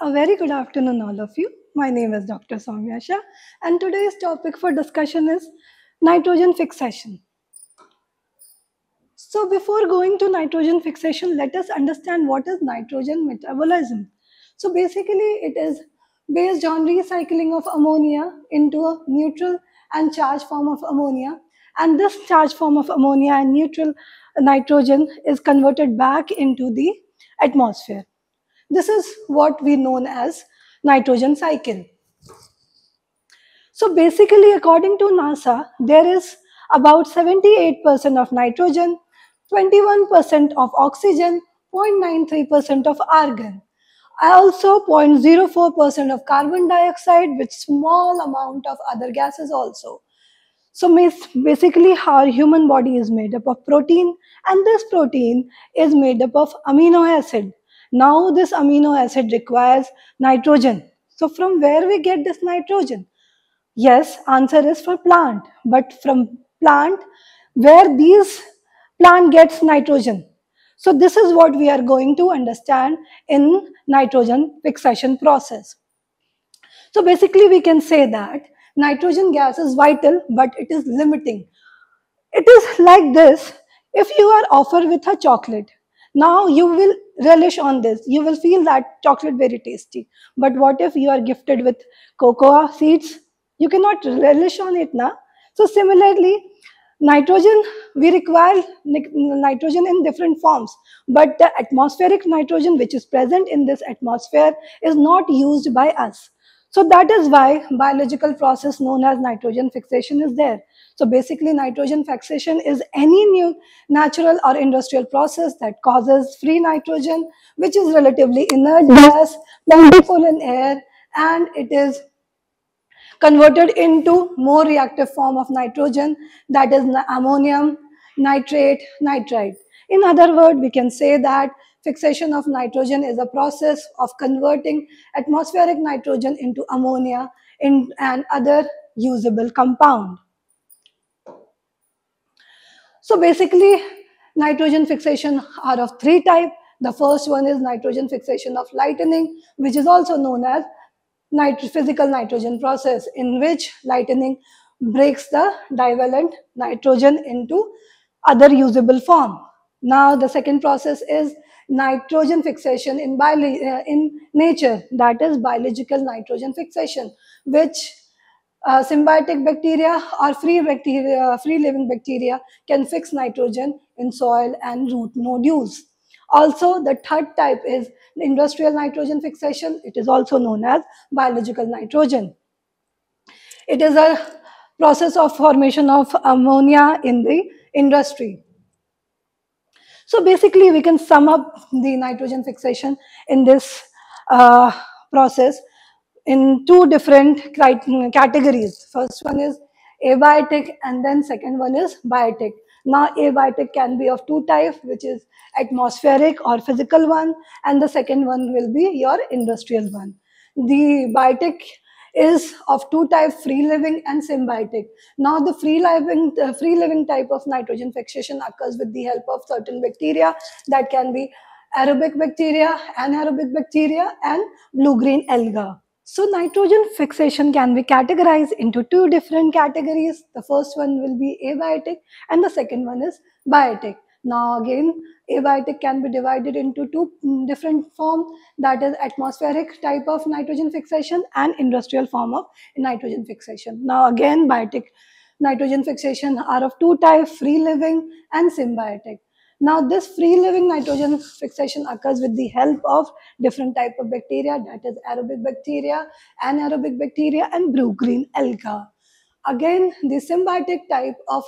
A very good afternoon, all of you. My name is Dr. Saumya Shah, and today's topic for discussion is nitrogen fixation. So, before going to nitrogen fixation, let us understand what is nitrogen metabolism. So, basically, it is based on recycling of ammonia into a neutral and charged form of ammonia. And this charged form of ammonia and neutral nitrogen is converted back into the atmosphere. This is what we known as nitrogen cycle. So basically, according to NASA, there is about 78% of nitrogen, 21% of oxygen, 0.93% of argon, also 0.04% of carbon dioxide with small amount of other gases also. So basically our human body is made up of protein and this protein is made up of amino acid now this amino acid requires nitrogen. So from where we get this nitrogen? Yes, answer is for plant. But from plant, where these plant gets nitrogen. So this is what we are going to understand in nitrogen fixation process. So basically we can say that nitrogen gas is vital, but it is limiting. It is like this, if you are offered with a chocolate, now you will relish on this. You will feel that chocolate very tasty. But what if you are gifted with cocoa seeds? You cannot relish on it now so similarly nitrogen we require nitrogen in different forms. But the atmospheric nitrogen which is present in this atmosphere is not used by us so that is why biological process known as nitrogen fixation is there so basically nitrogen fixation is any new natural or industrial process that causes free nitrogen, which is relatively inert gas, plentiful in air, and it is converted into more reactive form of nitrogen that is ammonium, nitrate, nitrite. In other words, we can say that fixation of nitrogen is a process of converting atmospheric nitrogen into ammonia in, and other usable compound. So basically, nitrogen fixation are of three type. The first one is nitrogen fixation of lightning, which is also known as nit physical nitrogen process, in which lightning breaks the divalent nitrogen into other usable form. Now, the second process is nitrogen fixation in, bio, uh, in nature, that is biological nitrogen fixation, which uh, symbiotic bacteria or free bacteria, free living bacteria can fix nitrogen in soil and root nodules. Also, the third type is industrial nitrogen fixation. It is also known as biological nitrogen. It is a process of formation of ammonia in the industry. So basically, we can sum up the nitrogen fixation in this uh, process in two different categories. First one is abiotic and then second one is biotic. Now abiotic can be of two types which is atmospheric or physical one and the second one will be your industrial one. The biotic is of two types free living and symbiotic now the free living the free living type of nitrogen fixation occurs with the help of certain bacteria that can be aerobic bacteria anaerobic bacteria and blue green alga so nitrogen fixation can be categorized into two different categories. The first one will be abiotic and the second one is biotic. Now again, abiotic can be divided into two mm, different forms that is atmospheric type of nitrogen fixation and industrial form of nitrogen fixation. Now again, biotic nitrogen fixation are of two types, free living and symbiotic. Now this free living nitrogen fixation occurs with the help of different type of bacteria that is aerobic bacteria, anaerobic bacteria and blue-green alga. Again, the symbiotic type of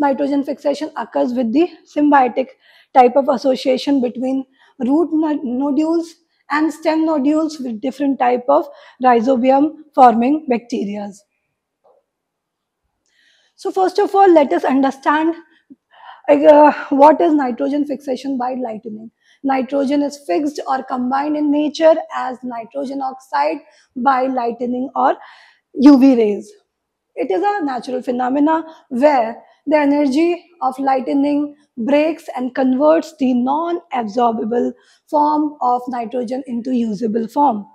nitrogen fixation occurs with the symbiotic type of association between root nodules and stem nodules with different type of rhizobium forming bacteria. So first of all, let us understand uh, what is nitrogen fixation by lightning? Nitrogen is fixed or combined in nature as nitrogen oxide by lightning or UV rays. It is a natural phenomena where the energy of lightning breaks and converts the non-absorbable form of nitrogen into usable form.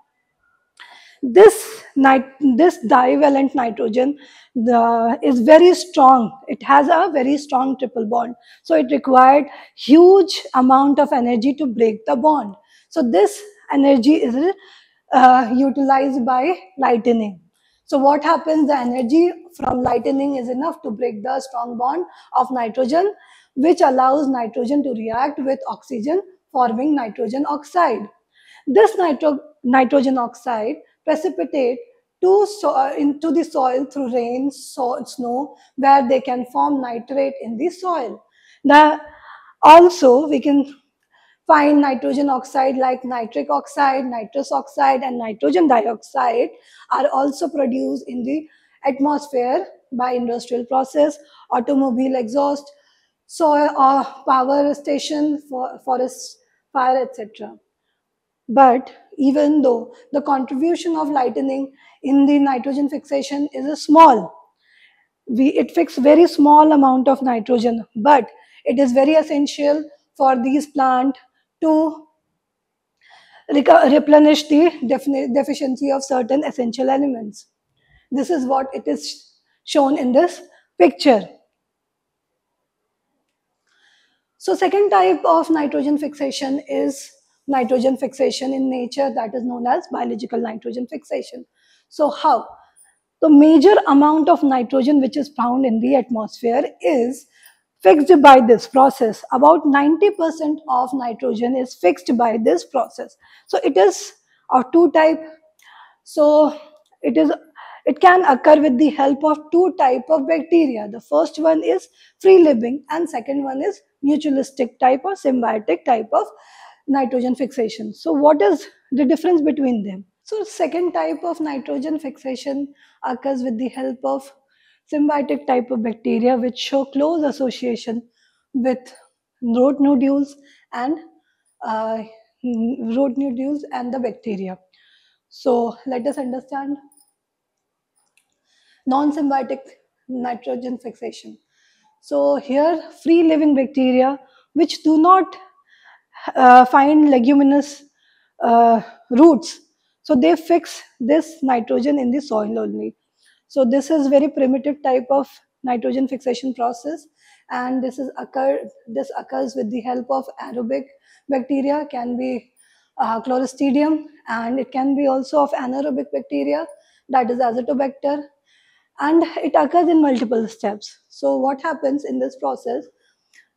this, nit this divalent nitrogen is very strong. It has a very strong triple bond. So it required huge amount of energy to break the bond. So this energy is uh, utilized by lightning. So what happens? The energy from lightning is enough to break the strong bond of nitrogen, which allows nitrogen to react with oxygen, forming nitrogen oxide. This nitro nitrogen oxide precipitate to so, uh, into the soil through rain, so, snow, where they can form nitrate in the soil. The, also, we can find nitrogen oxide like nitric oxide, nitrous oxide, and nitrogen dioxide are also produced in the atmosphere by industrial process, automobile exhaust, soil or power station, for, forest fire, etc. But even though the contribution of lightning in the nitrogen fixation is a small, we, it fixes very small amount of nitrogen, but it is very essential for these plant to replenish the deficiency of certain essential elements. This is what it is shown in this picture. So second type of nitrogen fixation is nitrogen fixation in nature that is known as biological nitrogen fixation. So how? The major amount of nitrogen which is found in the atmosphere is fixed by this process. About 90% of nitrogen is fixed by this process. So it is of two type. So it is it can occur with the help of two type of bacteria. The first one is free living and second one is mutualistic type or symbiotic type of nitrogen fixation. So what is the difference between them? So second type of nitrogen fixation occurs with the help of symbiotic type of bacteria which show close association with root nodules and uh, root nodules and the bacteria. So let us understand non-symbiotic nitrogen fixation. So here free living bacteria which do not uh, find leguminous uh, roots. So they fix this nitrogen in the soil only. So this is very primitive type of nitrogen fixation process. And this is occur this occurs with the help of aerobic bacteria can be uh, and it can be also of anaerobic bacteria that is azotobacter and it occurs in multiple steps. So what happens in this process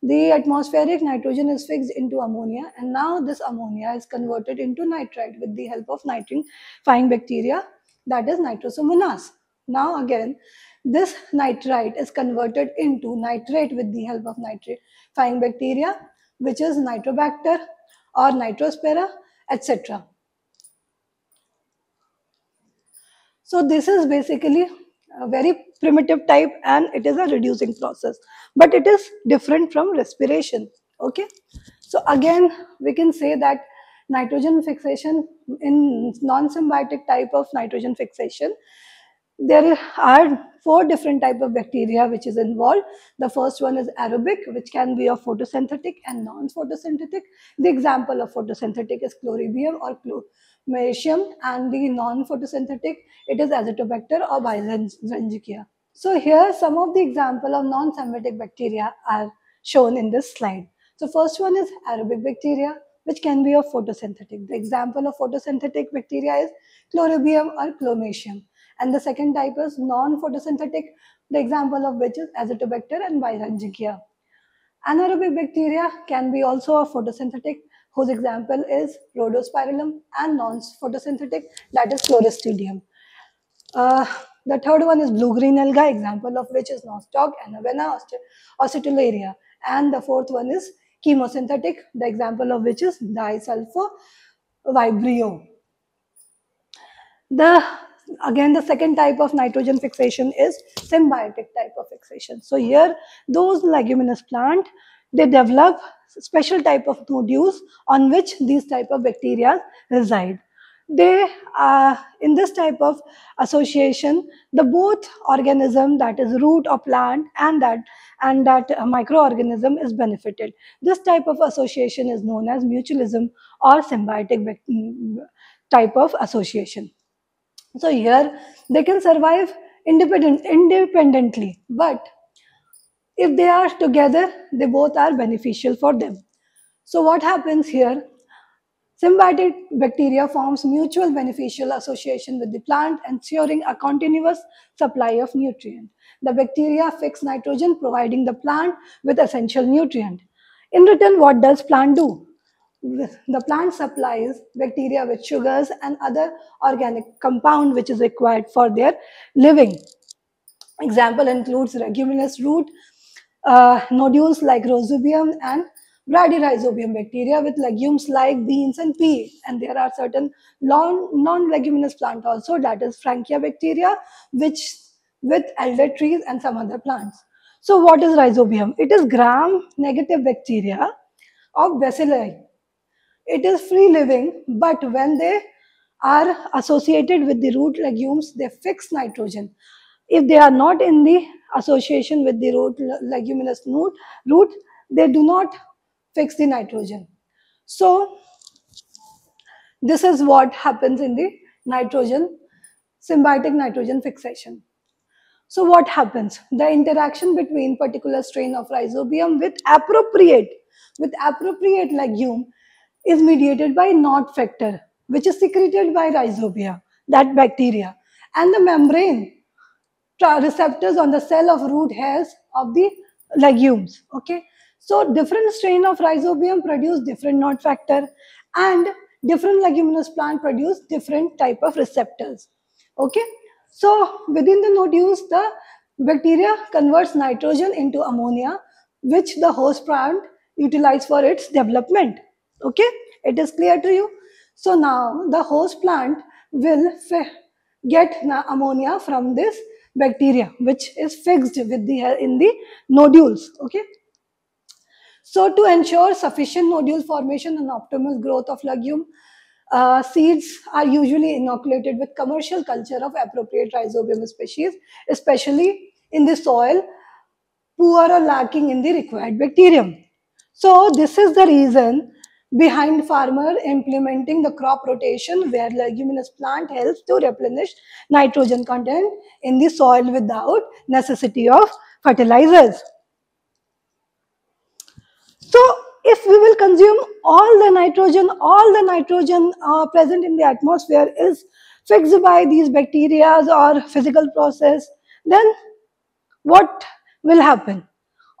the atmospheric nitrogen is fixed into ammonia and now this ammonia is converted into nitrite with the help of nitrifying bacteria that is nitrosomonas now again, this nitrite is converted into nitrate with the help of nitrifying bacteria, which is nitrobacter or nitrospira, etc. So this is basically a very primitive type and it is a reducing process, but it is different from respiration. Okay. So again, we can say that nitrogen fixation in non-symbiotic type of nitrogen fixation there are four different type of bacteria which is involved. The first one is aerobic, which can be of photosynthetic and non-photosynthetic. The example of photosynthetic is chlorobium or chlormecium and the non-photosynthetic, it is azotobacter or Beijerinckia. So here some of the example of non-symbiotic bacteria are shown in this slide. So first one is aerobic bacteria, which can be of photosynthetic. The example of photosynthetic bacteria is chlorobium or chlormecium. And the second type is non-photosynthetic, the example of which is Azotobacter and Beijerinckia. Anaerobic bacteria can be also a photosynthetic, whose example is Rhodospirillum, and non-photosynthetic, that is Clostridium. Uh, the third one is blue-green alga, example of which is Nostoc, Anabaena, Oscillatoria. And the fourth one is chemosynthetic, the example of which is disulfur. The again the second type of nitrogen fixation is symbiotic type of fixation. So here those leguminous plant they develop special type of nodules on which these type of bacteria reside. They in this type of association the both organism that is root or plant and that and that uh, microorganism is benefited. This type of association is known as mutualism or symbiotic type of association So here they can survive independent, independently, but if they are together, they both are beneficial for them. So what happens here? Symbiotic bacteria forms mutual beneficial association with the plant, ensuring a continuous supply of nutrient. The bacteria fix nitrogen, providing the plant with essential nutrient. In return, what does plant do? The plant supplies bacteria with sugars and other organic compound which is required for their living. Example includes leguminous root uh, nodules like rhizobium and bradyrhizobium bacteria with legumes like beans and pea. And there are certain non-leguminous plant also that is Frankia bacteria which with elder trees and some other plants. So what is rhizobium? It is gram-negative bacteria of bacilli. It is free living, but when they are associated with the root legumes, they fix nitrogen. If they are not in the association with the root leguminous root, root they do not fix the nitrogen. So this is what happens in the nitrogen, symbiotic nitrogen fixation. So what happens? The interaction between particular strain of rhizobium with appropriate, with appropriate legume is mediated by Nod factor, which is secreted by rhizobia, that bacteria. And the membrane receptors on the cell of root hairs of the legumes. Okay. So different strain of rhizobium produce different Nod factor and different leguminous plant produce different type of receptors. Okay. So within the nodules, the bacteria converts nitrogen into ammonia, which the host plant utilize for its development. Okay. It is clear to you. So now the host plant will get ammonia from this bacteria which is fixed with the in the nodules okay so to ensure sufficient nodule formation and optimal growth of legume uh, seeds are usually inoculated with commercial culture of appropriate rhizobium species especially in the soil poor or lacking in the required bacterium so this is the reason behind farmer implementing the crop rotation where leguminous plant helps to replenish nitrogen content in the soil without necessity of fertilizers. So if we will consume all the nitrogen, all the nitrogen uh, present in the atmosphere is fixed by these bacteria or physical process, then what will happen?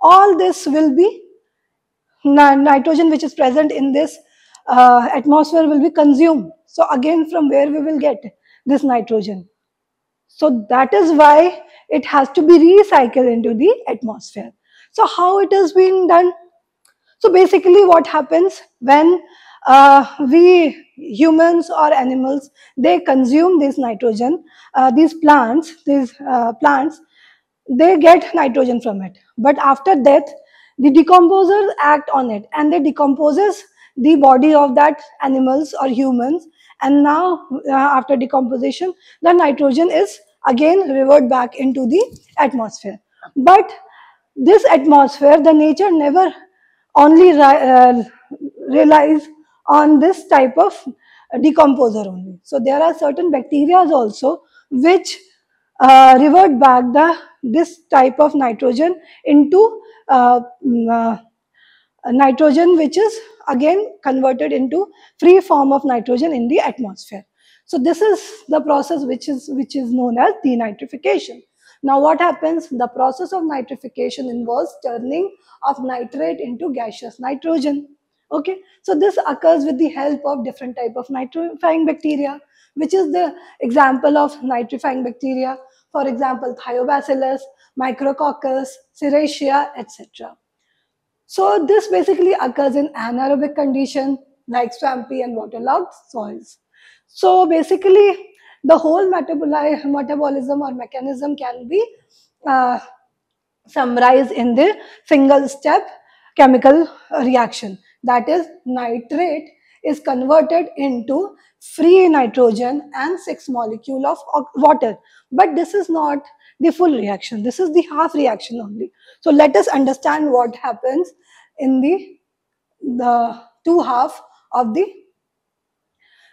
All this will be nitrogen which is present in this uh, atmosphere will be consumed. So again from where we will get this nitrogen. So that is why it has to be recycled into the atmosphere. So how it is being done? So basically what happens when uh, we humans or animals, they consume this nitrogen, uh, these plants, these uh, plants, they get nitrogen from it. But after death, the decomposers act on it and they decomposes the body of that animals or humans. And now uh, after decomposition the nitrogen is again revert back into the atmosphere. But this atmosphere the nature never only uh, relies on this type of decomposer only. So there are certain bacteria also which uh, revert back the this type of nitrogen into uh, mm, uh, nitrogen which is again converted into free form of nitrogen in the atmosphere. So this is the process which is which is known as denitrification. Now what happens? The process of nitrification involves turning of nitrate into gaseous nitrogen. Okay, so this occurs with the help of different type of nitrifying bacteria, which is the example of nitrifying bacteria. For example, thiobacillus, Micrococcus, Serratia, etc. So this basically occurs in anaerobic condition like swampy and waterlogged soils. So basically the whole metabolism or mechanism can be uh, summarized in the single step chemical reaction. That is nitrate is converted into free nitrogen and 6 molecule of water. But this is not the full reaction. This is the half reaction only. So let us understand what happens in the, the two half of the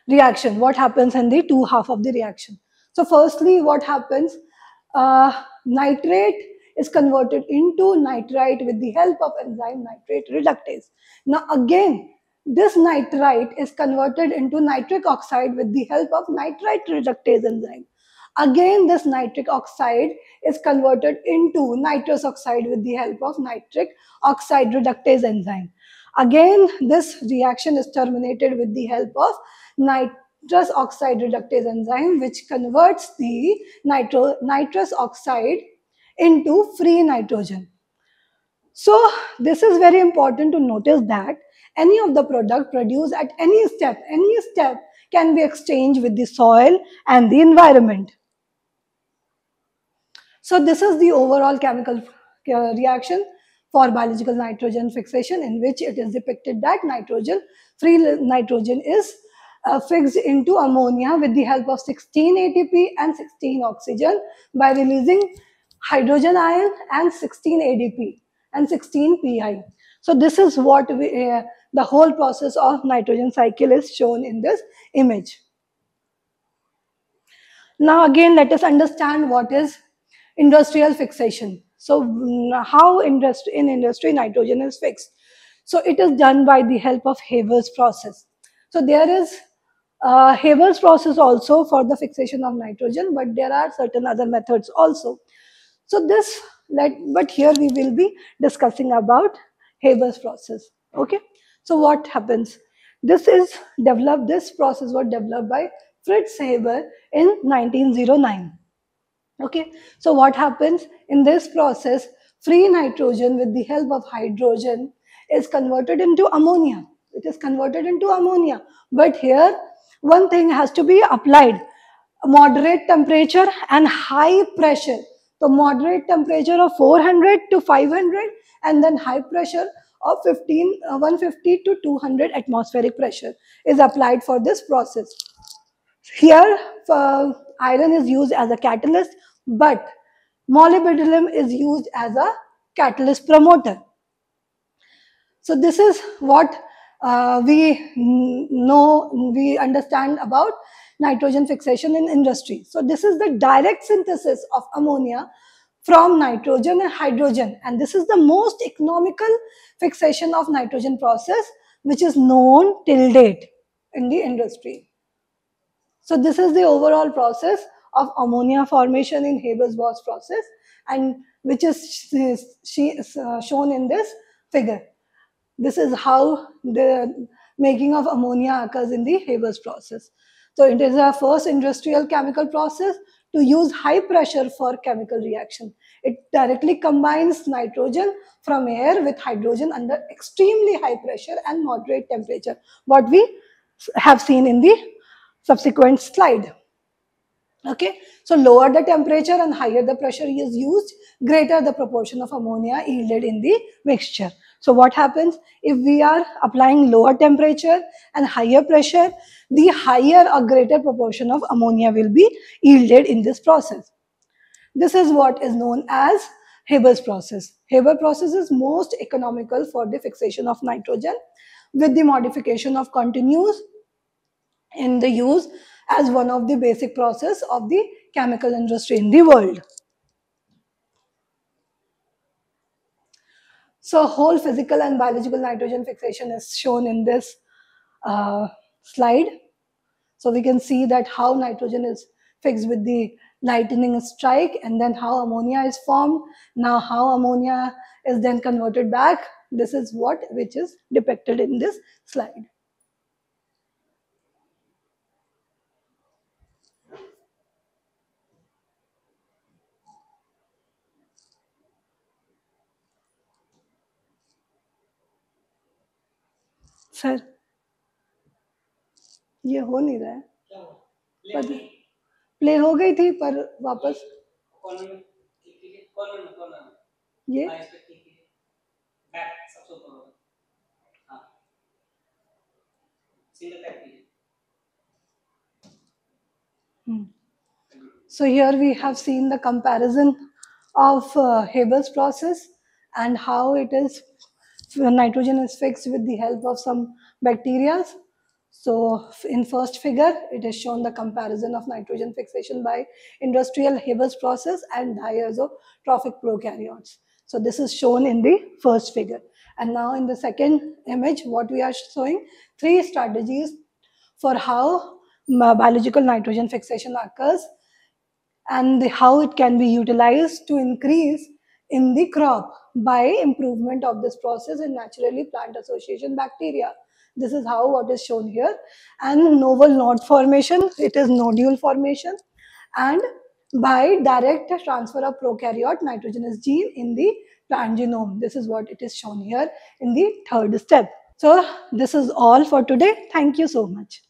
reaction. What happens in the two half of the reaction. So firstly, what happens? Uh, nitrate is converted into nitrite with the help of enzyme nitrate reductase. Now again, this nitrite is converted into nitric oxide with the help of nitrite reductase enzyme. Again, this nitric oxide is converted into nitrous oxide with the help of nitric oxide reductase enzyme. Again, this reaction is terminated with the help of nitrous oxide reductase enzyme, which converts the nitro, nitrous oxide into free nitrogen. So, this is very important to notice that any of the product produced at any step, any step can be exchanged with the soil and the environment. So this is the overall chemical uh, reaction for biological nitrogen fixation in which it is depicted that nitrogen, free nitrogen is uh, fixed into ammonia with the help of 16 ATP and 16 oxygen by releasing hydrogen ion and 16 ADP and 16 PI. So this is what we, uh, the whole process of nitrogen cycle is shown in this image. Now again, let us understand what is industrial fixation. So mm, how in industry nitrogen is fixed. So it is done by the help of Haber's process. So there is uh, Haber's process also for the fixation of nitrogen, but there are certain other methods also. So this, like, but here we will be discussing about Haber's process. Okay. So what happens? This is developed, this process was developed by Fritz Haber in 1909. Okay, so what happens in this process? Free nitrogen with the help of hydrogen is converted into ammonia. It is converted into ammonia. But here, one thing has to be applied. Moderate temperature and high pressure. So moderate temperature of 400 to 500 and then high pressure of 15, uh, 150 to 200 atmospheric pressure is applied for this process. Here, uh, iron is used as a catalyst, but molybdenum is used as a catalyst promoter. So this is what uh, we know, we understand about nitrogen fixation in industry. So this is the direct synthesis of ammonia from nitrogen and hydrogen. And this is the most economical fixation of nitrogen process which is known till date in the industry. So this is the overall process of ammonia formation in Haber-Bosch process and which is she is uh, shown in this figure. This is how the making of ammonia occurs in the Haber's process. So it is a first industrial chemical process to use high pressure for chemical reaction. It directly combines nitrogen from air with hydrogen under extremely high pressure and moderate temperature, what we have seen in the subsequent slide. Okay, so lower the temperature and higher the pressure is used, greater the proportion of ammonia yielded in the mixture. So what happens if we are applying lower temperature and higher pressure, the higher or greater proportion of ammonia will be yielded in this process. This is what is known as Haber's process. Haber process is most economical for the fixation of nitrogen with the modification of continues in the use as one of the basic process of the chemical industry in the world. So whole physical and biological nitrogen fixation is shown in this uh, slide. So we can see that how nitrogen is fixed with the lightning strike and then how ammonia is formed. Now how ammonia is then converted back. This is what which is depicted in this slide. Sir ये हो नहीं रहा है। पर play हो गई थी पर वापस ये? So here we have seen the comparison of Haber's process and how it is nitrogen is fixed with the help of some bacteria So in first figure, it is shown the comparison of nitrogen fixation by industrial Haber's process and diazotrophic prokaryotes. So this is shown in the first figure. And now in the second image, what we are showing, three strategies for how uh, biological nitrogen fixation occurs and how it can be utilized to increase in the crop by improvement of this process in naturally plant association bacteria. This is how what is shown here. And novel node formation, it is nodule formation. And by direct transfer of prokaryote nitrogenous gene in the plant genome. This is what it is shown here in the third step. So this is all for today. Thank you so much.